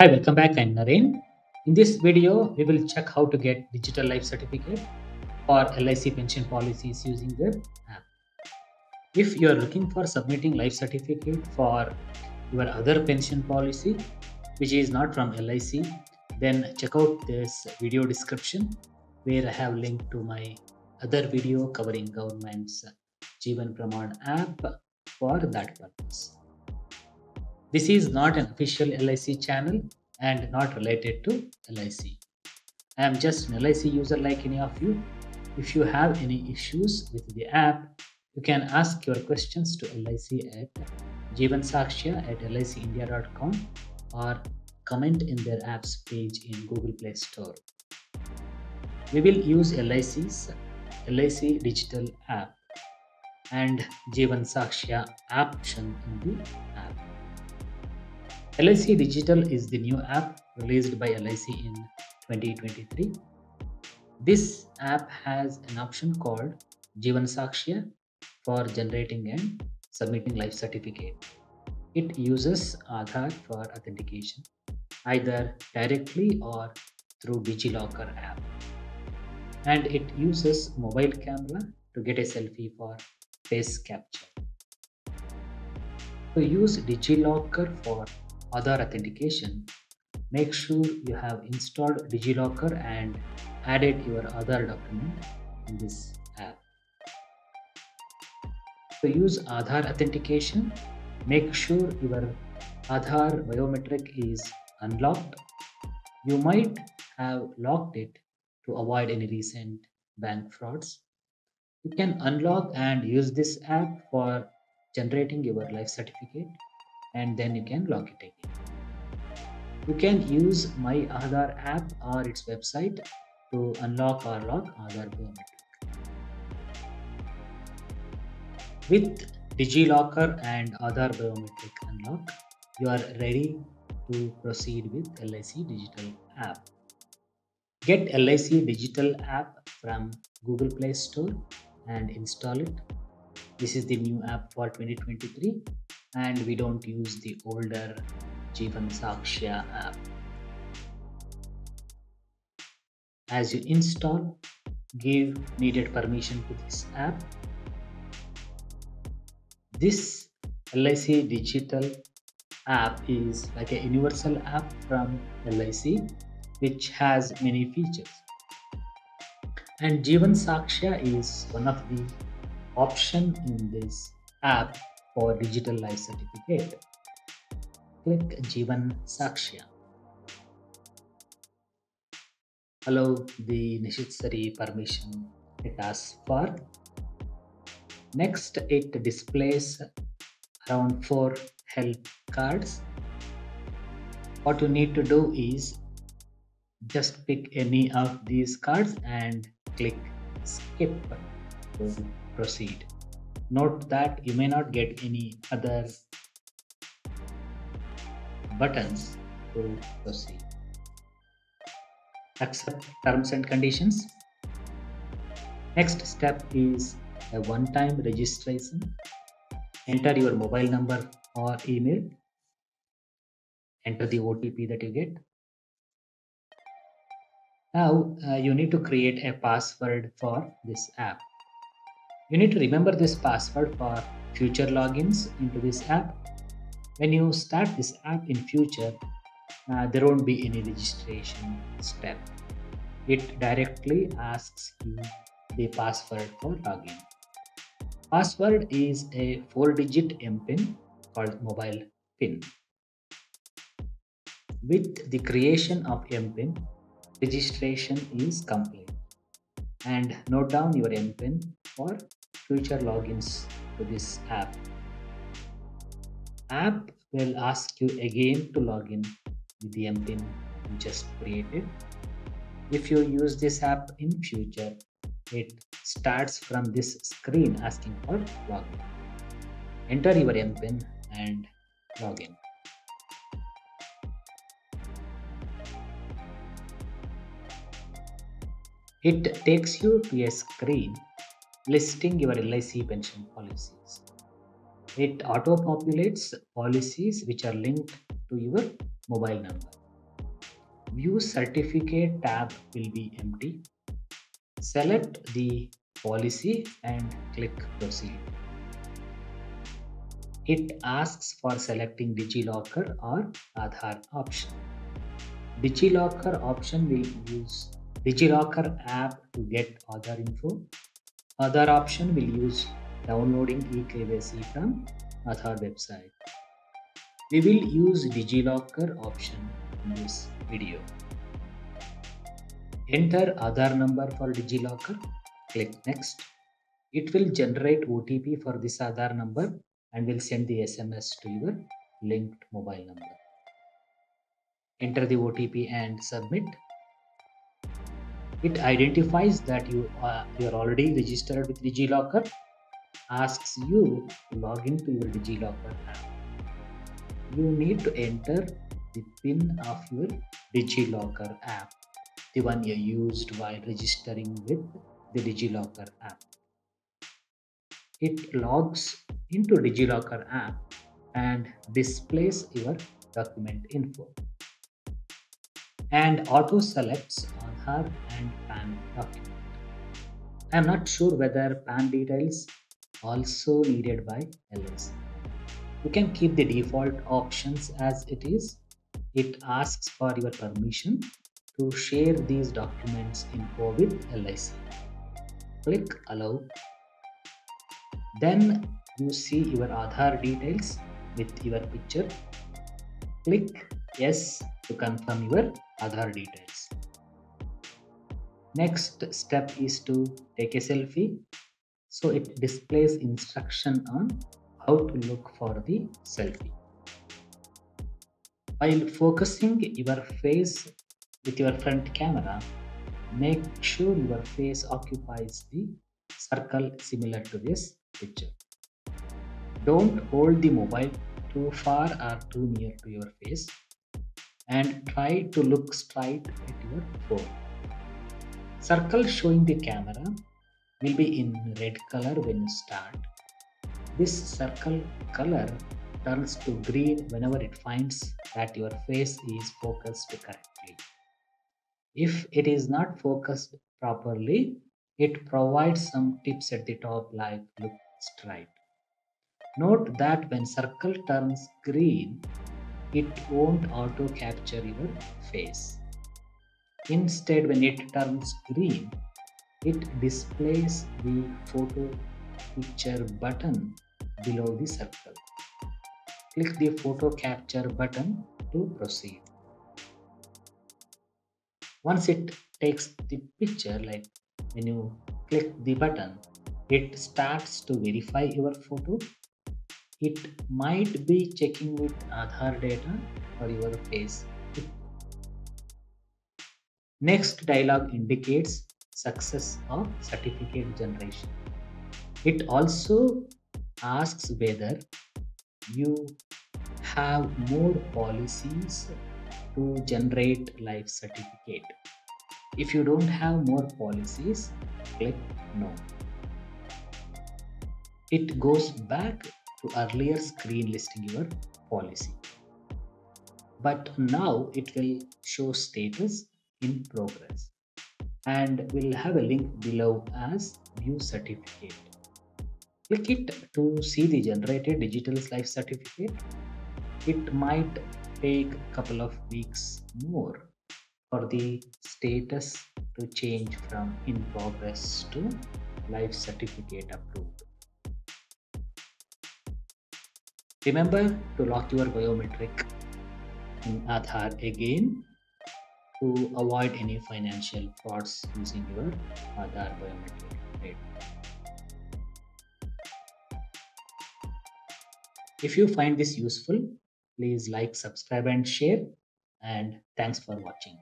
Hi, welcome back. I'm Naren. In this video, we will check how to get digital life certificate for LIC pension policies using the app. If you are looking for submitting life certificate for your other pension policy, which is not from LIC, then check out this video description where I have linked to my other video covering government's Jeevan Pramaan app for that purpose. This is not an official LIC channel and not related to LIC. I am just an LIC user like any of you. If you have any issues with the app, you can ask your questions to LIC at jeevansaakshya at licindia.com or comment in their apps page in Google Play Store. We will use LIC's LIC digital app and Jeevan Saakshya option in the app. LIC Digital is the new app released by LIC in 2023. This app has an option called Jeevan Saakshya for generating and submitting life certificate. It uses Aadhaar for authentication, either directly or through DigiLocker app. And it uses mobile camera to get a selfie for face capture. To use DigiLocker for Aadhaar authentication, make sure you have installed DigiLocker and added your Aadhaar document in this app. To use Aadhaar authentication, make sure your Aadhaar biometric is unlocked. You might have locked it to avoid any recent bank frauds. You can unlock and use this app for generating your life certificate and then you can lock it again. You can use My Aadhaar app or its website to unlock or lock Aadhaar biometric. With DigiLocker and Aadhaar biometric unlock, you are ready to proceed with LIC Digital app. Get LIC Digital app from Google Play Store and install it. This is the new app for 2023 and we don't use the older Jeevan Saakshya app. As you install, give needed permission to this app. This LIC digital app is like a universal app from LIC which has many features. And Jeevan Saakshya is one of the option in this app for digital life certificate. Click Jeevan Saakshya. Allow the necessary permission it asks for. Next, it displays around four help cards. What you need to do is just pick any of these cards and click skip proceed. Note that you may not get any other buttons to proceed. Accept terms and conditions. Next step is a one-time registration. Enter your mobile number or email. Enter the OTP that you get. Now uh, you need to create a password for this app. You need to remember this password for future logins into this app. When you start this app in future, uh, there won't be any registration step. It directly asks you the password for login. Password is a four digit MPIN called mobile PIN. With the creation of MPIN, registration is complete. And note down your MPIN for future logins to this app. App will ask you again to log in with the MPIN you just created. If you use this app in future, it starts from this screen asking for login. Enter your MPIN and login. It takes you to a screen listing your LIC pension policies. It auto populates policies which are linked to your mobile number. View certificate tab will be empty. Select the policy and click proceed. It asks for selecting DigiLocker or Aadhaar option. DigiLocker option will use DigiLocker app to get Aadhaar info. Other option will use downloading eKYC from Aadhaar website. We will use DigiLocker option in this video. Enter Aadhaar number for DigiLocker. Click Next. It will generate OTP for this Aadhaar number and will send the SMS to your linked mobile number. Enter the OTP and submit. It identifies that you are, you are already registered with DigiLocker, asks you to log into your DigiLocker app. You need to enter the PIN of your DigiLocker app, the one you used while registering with the DigiLocker app. It logs into DigiLocker app and displays your document info and auto selects Aadhaar and PAN document. I am not sure whether PAN details also needed by LIC. You can keep the default options as it is. It asks for your permission to share these documents info with LIC. Click allow. Then you see your Aadhaar details with your picture. Click yes to confirm your Aadhaar details. Next step is to take a selfie. So it displays instruction on how to look for the selfie. While focusing your face with your front camera, make sure your face occupies the circle similar to this picture. Don't hold the mobile too far or too near to your face and try to look straight at your phone. Circle showing the camera will be in red color when you start. This circle color turns to green whenever it finds that your face is focused correctly. If it is not focused properly, it provides some tips at the top like look straight. Note that when circle turns green, it won't auto capture your face. Instead, when it turns green, it displays the photo picture button below the circle. Click the photo capture button to proceed. Once it takes the picture, like when you click the button, it starts to verify your photo it might be checking with Aadhaar data for your face. Next dialog indicates success of certificate generation. It also asks whether you have more policies to generate life certificate. If you don't have more policies, click no. It goes back to earlier screen listing your policy. But now it will show status in progress and we'll have a link below as view certificate. Click it to see the generated digital life certificate. It might take a couple of weeks more for the status to change from in progress to life certificate approved. Remember to lock your biometric in Aadhaar again to avoid any financial frauds using your Aadhaar biometric. Right? If you find this useful, please like, subscribe and share and thanks for watching.